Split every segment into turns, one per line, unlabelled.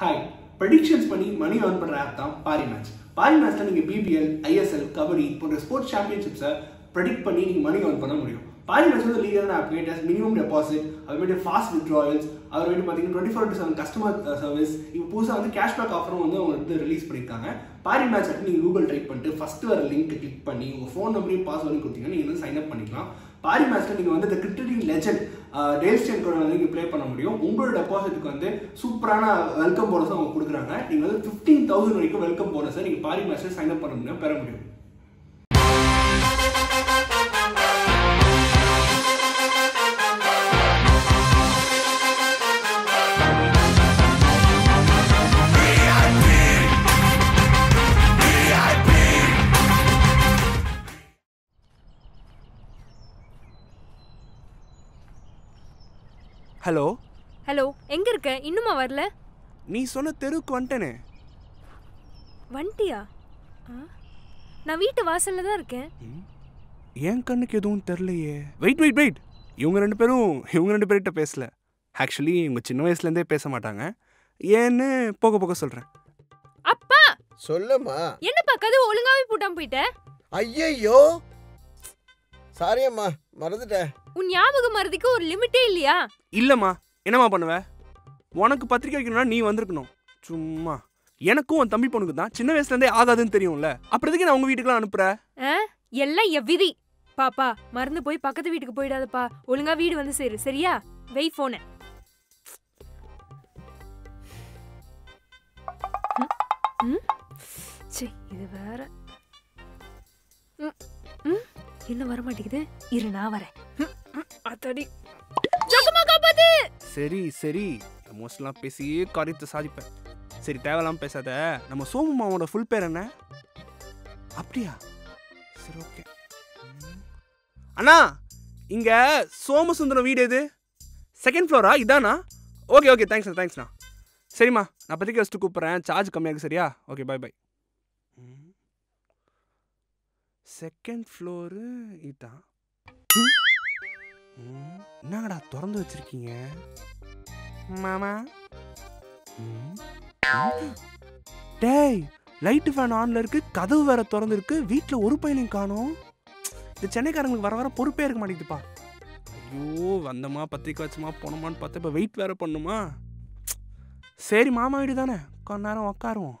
Hi predictions பண்ணி money earn பண்ற app தான் பாரி மேட்ச் பாரி மேட்ச்ல நீங்க பிபிஎல் ஐஎஸ்எல் கபடி போன்ற ஸ்போர்ட்ஸ் சாம்பியன்ஷிப்ஸை ப்ரெடிக்ட் பண்ணி நீங்க மணி ஏர்ன் பண்ண முடியும். பாரி மேட்ச் வந்து லீகலான ஆப் கேட்டஸ் மினிமம் டெபாசிட் அதுமாரி ஃபாஸ்ட் வித்ட்ராயல்ஸ் அப்புறமேட்டு பார்த்தீங்கன்னா twenty four to seven customer service இப்போ புதுசாக வந்து கேஷ்பேக் ஆஃபரும் வந்து அவங்க வந்து ரிலீஸ் பண்ணியிருக்காங்க பாரி மேட்ச் அப்படி நீங்கள் கூகுள் டைப் பண்ணிட்டு ஃபர்ஸ்ட் வர லிங்க் கிளிக் பண்ணி உங்கள் ஃபோன் நம்பரையும் பாஸ்வேர்டு கொடுத்தீங்கன்னா நீங்கள் வந்து சைன் அப் பண்ணிக்கலாம். பாரி மேட்ச்ல நீங்கள் வந்து இந்த கிரிக்கெட்டிங் லெஜண்ட் டேல் கூட வந்து நீங்கள் ப்ளே பண்ண முடியும். உங்களோட டெபாசிட்டுக்கு வந்து சூப்பரான வெல்கம் போனஸ் அவங்க கொடுக்குறாங்க. நீங்கள் வந்து ஃபிஃப்டீன் தௌசண்ட் வரைக்கும் வெல்கம் போனஸை நீங்கள் பாரி மேட்ச்சில் சைன் அப் பண்ண முடியும் பெற முடியும்.
ஹலோ?
ஹலோ எங்க இருக்க? இன்னுமா வரல?
நீ சொன்ன தெருவுக்கு வந்துட்டேனே.
வந்துட்டியா? ஆ? நான் வீட்டு வாசல்ல தான் இருக்கேன்.
என் கண்ணுக்கு எதுவும் தெரிலையே வெயிட் வெயிட் வெயிட் இவங்க ரெண்டு பேரும் இவங்க ரெண்டு பேர்கிட்ட பேசல. ஆக்சுவலி இவங்க சின்ன வயசுலேருந்தே பேச மாட்டாங்க. ஏன்னு போக போக சொல்கிறேன்
அப்பா!
சொல்லுமா
என்னப்பா கதவு ஒழுங்காவே பூட்டாம போயிட்ட?
ஐயையோ! சாரி அம்மா மறந்துட்டேன்.
உன் ஞாபக மறதிக்கு ஒரு லிமிட்டே இல்லையா?
இல்லைம்மா என்னம்மா பண்ணுவ? உனக்கு பத்திரிக்கை வைக்கணும்னா நீ வந்திருக்கணும். சும்மா. எனக்கும் உன் தம்பி பொண்ணுக்கு தான் சின்ன வயசுலேருந்தே ஆகாதுன்னு தெரியும்ல. அப்புறம் எதுக்கு நான் உங்கள் வீட்டுக்குலாம் அனுப்புகிறேன்
ஆ? எல்லாம் என் விதி. பாப்பா மறந்து போய் பக்கத்து வீட்டுக்கு போயிடாதப்பா. ஒழுங்கா வீடு வந்து சேரு சரியா? வெய் போன இது வேற. ம், ம், என்ன வர மாட்டேங்குது இரு நான் வரேன். அத்தாடி. ஜோக்கமா காப்பாத்து!
சரி சரி. எமோஷனலாக பேசியே காரியத்தை சாதிப்பேன். சரி தேவையில்லாம பேசாத. நம்ம சோமு மாவோட ஃபுல் பேர் என்ன? அப்படியா? சரி ஓகே அண்ணா இங்க சோமசுந்தரம் வீடு எது? செகண்ட் ஃப்ளோரா இதானா? ஓகே ஓகே தேங்க்ஸ்ண்ணா தேங்க்ஸ்ண்ணா சரிம்மா நான் பத்திரிக்கை வச்சுட்டு கூப்பிட்றேன். சார்ஜ் கம்மியாகு சரியா? Okay bye bye second floor இதான். என்னங்கடா திறந்து வச்சிருக்கீங்க? மாமா. டேய் லைட்டு ஃபேன் ஆன்ல இருக்கு கதவு வேற திறந்து இருக்கு வீட்டில் ஒரு பையனையும் காணோம். இந்த சென்னைக்காரங்களுக்கு வர வர பொறுப்பே இருக்க மாட்டேங்குதுப்பா. ஐயோ வந்தமா பத்திரிக்கை வச்சுமா போனோமான்னு பார்த்தா இப்போ வெயிட் வேற பண்ணுமா? சரி மாமா வீடு தானே? கொஞ்ச நேரம் உக்காருவோம்.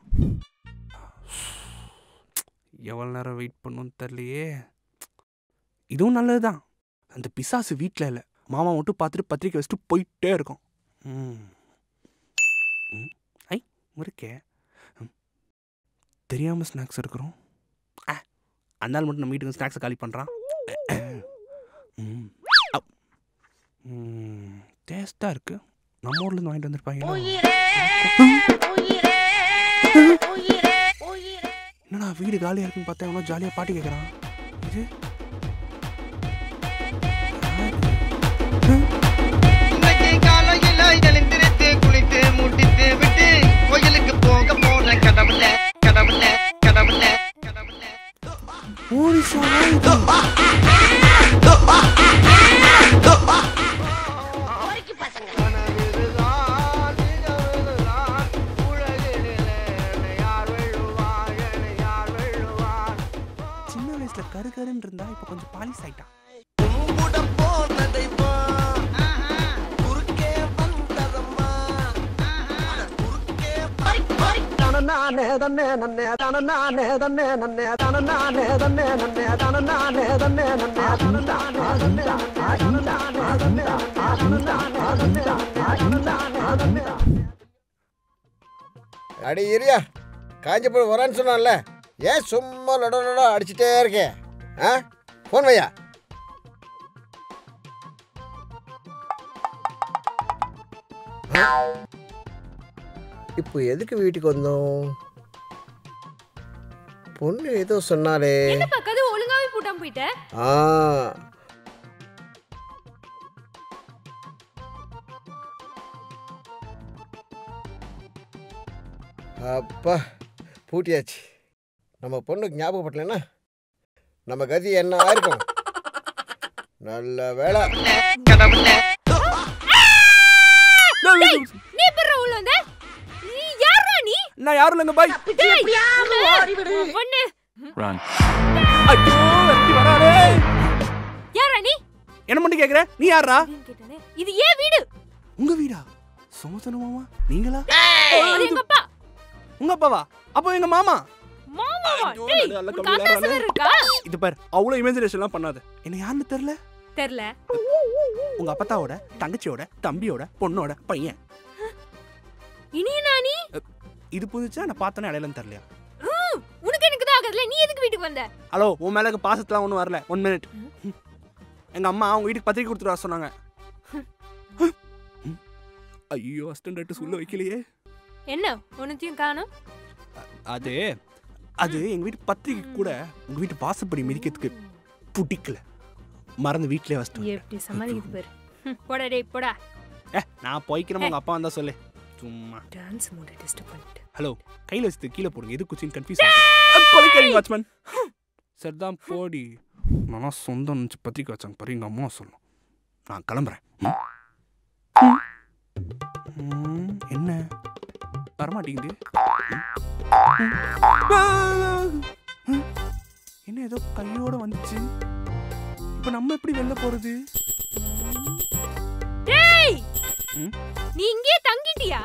எவ்வளோ நேரம் வெயிட் பண்ணுன்னு தெரியலையே. இதுவும் நல்லது தான் அந்த பிசாசு வீட்டில் இல்லை. மாமா மட்டும் பார்த்துட்டு பத்திரிக்கை வச்சுட்டு போயிட்டே இருக்கும் ம். ஐ முறுக்கே. தெரியாமல் ஸ்நாக்ஸ் இருக்கிறோம் ஆ அந்த ஆள் மட்டும் நம்ம வீட்டுக்கு ஸ்நாக்ஸை காலி பண்ணுறான் டேஸ்ட்டாக இருக்கு. நம்ம ஊர்லேருந்து வாங்கிட்டு வந்திருப்பாங்க என்னடா வீடு காலியாக இருக்குன்னு பார்த்தேன். அவனா ஜாலியாக பாட்டு கேட்குறான் இது? கரு கருன்னு இருந்தா இப்போ கொஞ்சம் பாலிஸ் ஆயிட்டான்
கும்பிட போனதை வா. குறுக்கே வந்ததம்மா. தன்னே நன்னே தன்னே நன்னே தன்னே நன்னே தன்னே தன்னே தன்னே தன்னே
அடி இரியா காஞ்சிபுரம் வரான்னு சொன்னான்ல ஏன் சும்மா லொட லொட அடிச்சிட்டே இருக்கேன் ஆ? ஃபோன் வையா? இப்போ எதுக்கு வீட்டுக்கு வந்தோம்? பொண்ணு ஏதோ சொன்னாலே.
கதவு ஒழுங்காவே பூட்டாம போயிட்ட.
ஆ. அப்பா பூட்டியாச்சு. நம்ம பொண்ணுக்கு ஞாபகப்படலைன்னா? நம்ம கதி என்ன ஆயிருக்கும் நல்ல வேலை
நீ எப்படிடா உள்ள வந்த? நீ
நான் யாரும் இல்லைங்க பாய்.
பொண்ணு.
ஐயோ வெட்டி
யாரா நீ?
என்ன மட்டும் கேக்குற? நீ யாரா
இது ஏன் வீடு?
உங்க வீடா? சுமசன மாமா நீங்களா
எங்க அப்பா.
உங்க அப்பாவா? அப்போ எங்க மாமா?
மாமாவா டேய் உனக்கு
இருறானே.
இருக்கா?
இது பாரு அவ்வளவு இமேஜினேஷன்லாம் பண்ணாத. என்ன யாருன்னு தெரியல?
தெரியல.
உங்க அப்பத்தாவோட தங்கச்சியோட தம்பியோட பொண்ணோட பையன்.
இனியனா நீ
இது புதுச்சா நான் பார்த்தோன்னே அடையாளம் தெரியலையா?
உனக்கு எனக்கு தான் நீ எதுக்கு வீட்டுக்கு வந்த?
ஹலோ உன் மேல பாசத்துலாம் ஒன்றும் வரல. ஒன் மினிட் எங்க அம்மா அவங்க வீட்டுக்கு பத்திரிக்கை கொடுத்துட்டு வர சொன்னாங்க. ஐயோ அஸ்டன்ட் சொல்ல வைக்கலையே.
என்ன? உனத்தையும் காணும்?
அது அது எங்க வீட்டு பத்திரிக்கை கூட உங்க வீட்டு வாசப்படி மிதிக்கிறதுக்கு பிடிக்கல. மறந்து வீட்லயே வச்சிட்டு
எப்படி சமாளிக்குது பாரு. போடா டேய் போடா.
ஏ நான் போய்க்கிறேன் உங்க அப்பா வந்தா சொல்லு. சும்மா.
டான்ஸ் மூட டிஸ்டர்ப் பண்ணிட்டு.
ஹலோ கையில வச்சுட்டு கீழே போடுங்க. எது குச்சின்னு கன்ஃபியூஸ் கொலைக்காதீங்க வாட்ச்மேன். சரிதான் போடி. நானா சொந்தம் நினச்சி பத்திரிக்கை வச்சாங்க பாரு எங்கள் அம்மா சொல்லணும் நான் கிளம்புறேன். என்ன? வரமாட்டேங்குது. என்ன ஏதோ கையோட வந்துச்சு? இப்போ நம்ம எப்படி வெளில போறது?
நீ இங்கேயே தங்கிட்டியா?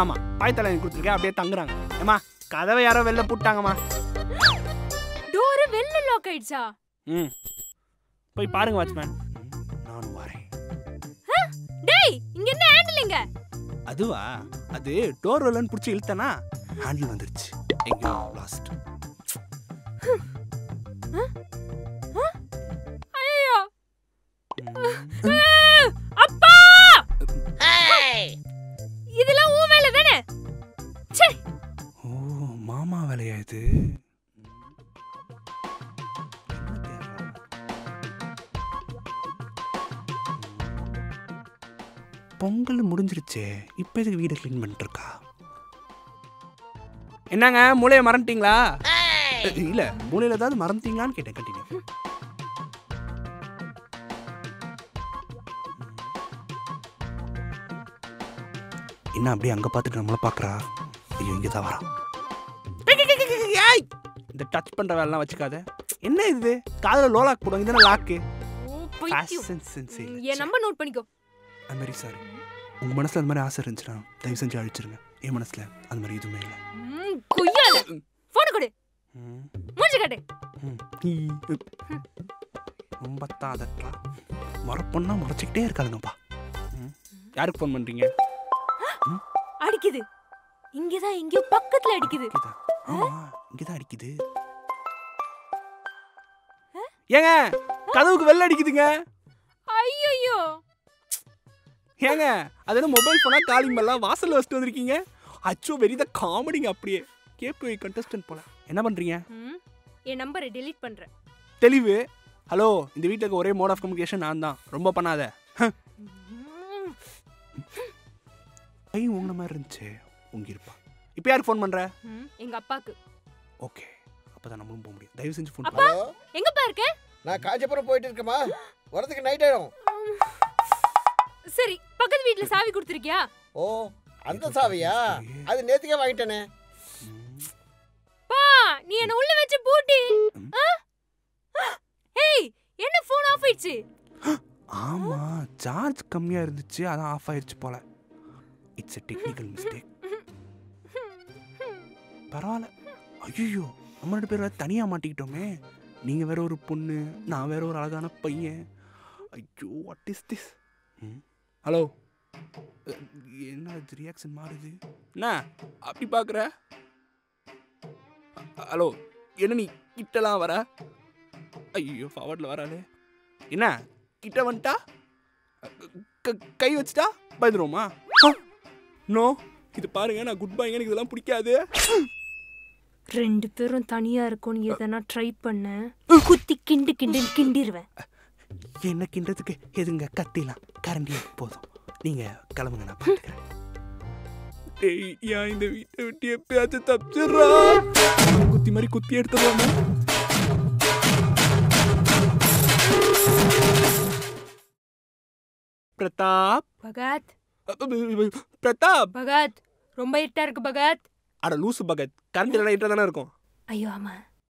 ஆமா பாய்த்தலை கொடுத்துருக்கேன் அப்படியே தங்குறாங்க. ஏமா கதவை யாரோ வெளில போட்டாங்கம்மா.
டோர் வெள்ள லாக் ஆயிடுச்சா?
ம். போய் பாருங்க வாட்ச்மேன். நானும் வரேன்.
டேய் இங்க என்ன ஹேண்டிலிங்க
அதுவா? அது டோர் வரலன்னு பிடிச்சி இழுத்தனா? ஹேண்டில் வந்துருச்சு. எங்கேயோ லாஸ்ட்
ஐயோ! அப்பா! இதெல்லாம் உன் வேலை தானே? ச்சே!
ஓ மாமா வேலையா இது? பொங்கல் முடிஞ்சிருச்சே இப்போ எதுக்கு வீடு க்ளீன் பண்ணிட்டு இருக்கா? என்னங்க மூளையை மறந்துட்டீங்களா? இல்ல மூளையில ஏதாவது மறந்துட்டீங்களான்னு கேட்டேன் கண்டினியூ என்ன அப்படியே அங்க பார்த்துட்டு நம்மள பாக்குறா ஐயோ இங்க தான் வரா! இந்த டச் பண்ற வேலைலாம் வச்சுக்காத. என்ன இது? காதுல லோலாக் போடுவாங்க இதெல்லாம் லாக்கு
என் நம்பர் நோட் பண்ணிக்கோ.
ஐம் வெரி சாரி உங்க மனசுல அந்த மாதிரி ஆசை இருந்துச்சுன்னா தயவு செஞ்சு அழிச்சிருங்க. என் மனசுல அந்த மாதிரி எதுவுமே இல்லை.
கொய்யால போன கொடு.
ம்,
மூஞ்சி காட்டு.
ரொம்ப தான் அதட்டா மறப்பொண்ணா மறைச்சிக்கிட்டே இருக்காதுங்கப்பா. யாருக்கு ஃபோன் பண்றீங்க?
அடிக்குது. இங்கதான் எங்கேயோ பக்கத்துல அடிக்குது.
இங்கதான் அடிக்குது. ஏங்க கதவுக்கு வெள்ள அடிக்குதுங்க.
ஐயோ
ஏங்க அது என்ன மொபைல் போனா காலிங் பெல்லாம் வாசல்ல வச்சுட்டு வந்திருக்கீங்க? அச்சோ வெரி த காமெடிங்க அப்படியே. கேப்வே கண்டஸ்டன்ட் போல. என்ன பண்றீங்க?
ம், என் நம்பரை டெலீட் பண்றேன்.
தெளிவு. ஹலோ இந்த வீட்டுல இருக்க ஒரே மோட் ஆஃப் கம்யூனிகேஷன் நான் தான். ரொம்ப பண்ணாத. கை உங்க மாதிரி இருந்துச்சு. உங்க இருப்பா இப்போ யாருக்கு ஃபோன் பண்ற?
ம், எங்க அப்பாக்கு.
ஓகே அப்பதான் நம்மளும் போக முடியும். தயவு செஞ்சு ஃபோன்
அப்பா எங்கப்பா இருக்க?
நான் காஞ்சிபுரம் போயிட்டு இருக்கேம்மா. வரதுக்கு நைட் ஆயிடும்.
சரி பக்கத்து வீட்ல சாவி கொடுத்துருக்கியா?
ஓ அந்த சாவியா? அது நேத்துக்கே வாங்கிட்டேனே.
பா நீ என்ன உள்ள வச்சு பூட்டி? ஏய் என்ன ஃபோன் ஆஃப் ஆயிடுச்சு?
ஆமா சார்ஜ் கம்மியா இருந்துச்சு அதான் ஆஃப் ஆயிருச்சு போல. இட்ஸ் எ டெக்னிக்கல் மிஸ்டேக் பரவாயில்ல. ஐயோ நம்ம ரெண்டு பேரும் தனியா மாட்டிக்கிட்டோமே. நீங்க வேற ஒரு பொண்ணு நான் வேற ஒரு அழகான பையன். ஐயோ வாட் இஸ் திஸ் ஹலோ என்ன ரியாக்ஷன் மாறுது? என்ன? அப்படி பார்க்குற? ஹலோ என்ன நீ கிட்டலாம் வர? ஐயோ ஃபார்வர்டில் வராளே. என்ன? கிட்ட வந்துட்டா? க- கை வச்சுட்டா? பயந்துருவோமா? நோ இது பாருங்க நான் குட் பைங்க எனக்கு இதெல்லாம் பிடிக்காது.
ரெண்டு பேரும் தனியா இருக்கும்னு எதனா ட்ரை பண்ண. குத்தி கிண்டு கிண்டுன்னு கிண்டிடுவேன்
என்ன கிண்டதுக்கு எதுங்க? கத்திலாம். கரண்டியா போதும். நீங்க கிளம்புங்க நான் பார்த்துக்கிறேன் டேய் ஏன் இந்த வீட்டை விட்டு எப்பயாச்சும் தப்பிச்சிடுறா? குத்தி மாதிரி குத்தி எடுத்துருவாங்க பிரதாப்?
பகத்.
பிரதாப்?
பகத் ரொம்ப இருட்டா இருக்கு பகத்.
அட லூசு பக்கெட் கரண்ட் இல்லைனா தானே இருக்கும்.
ஐயோ ஆமா.